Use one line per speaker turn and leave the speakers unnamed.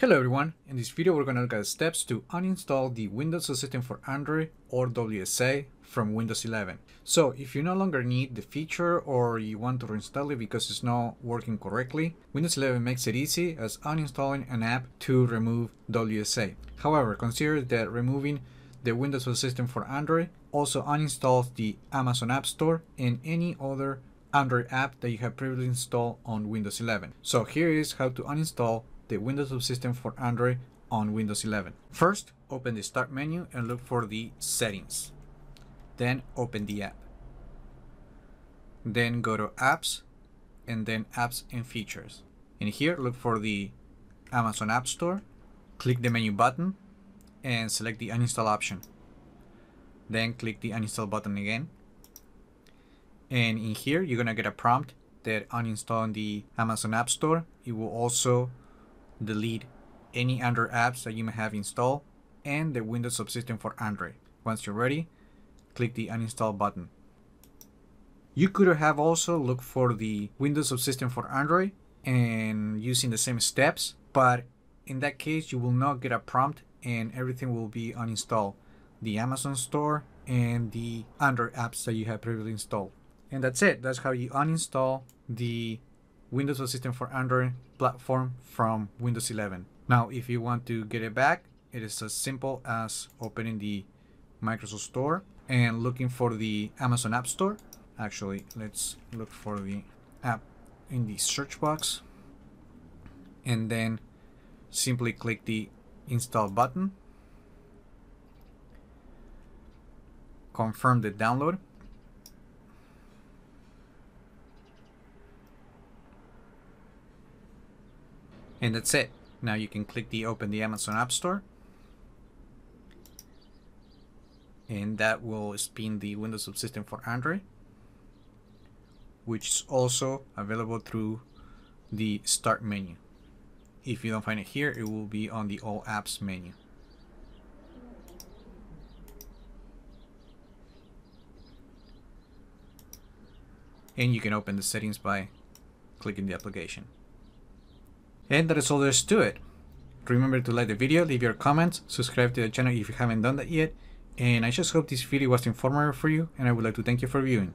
Hello everyone, in this video we're going to look at the steps to uninstall the Windows system for Android or WSA from Windows 11. So if you no longer need the feature or you want to reinstall it because it's not working correctly, Windows 11 makes it easy as uninstalling an app to remove WSA. However, consider that removing the Windows system for Android also uninstalls the Amazon App Store and any other Android app that you have previously installed on Windows 11. So here is how to uninstall the Windows subsystem for Android on Windows 11. First, open the Start menu and look for the Settings. Then open the app. Then go to Apps and then Apps and Features. In here, look for the Amazon App Store. Click the menu button and select the uninstall option. Then click the uninstall button again. And in here, you're gonna get a prompt that uninstalling the Amazon App Store. It will also delete any Android apps that you may have installed and the Windows subsystem for Android. Once you're ready, click the uninstall button. You could have also looked for the Windows subsystem for Android and using the same steps, but in that case you will not get a prompt and everything will be uninstalled. The Amazon store and the Android apps that you have previously installed. And that's it. That's how you uninstall the Windows subsystem for Android platform from Windows 11. Now, if you want to get it back, it is as simple as opening the Microsoft Store and looking for the Amazon App Store. Actually, let's look for the app in the search box and then simply click the install button. Confirm the download And that's it. Now you can click the open the Amazon App Store. And that will spin the Windows subsystem for Android, which is also available through the Start menu. If you don't find it here, it will be on the All Apps menu. And you can open the settings by clicking the application. And that is all there is to it. Remember to like the video, leave your comments, subscribe to the channel if you haven't done that yet, and I just hope this video was informative for you, and I would like to thank you for viewing.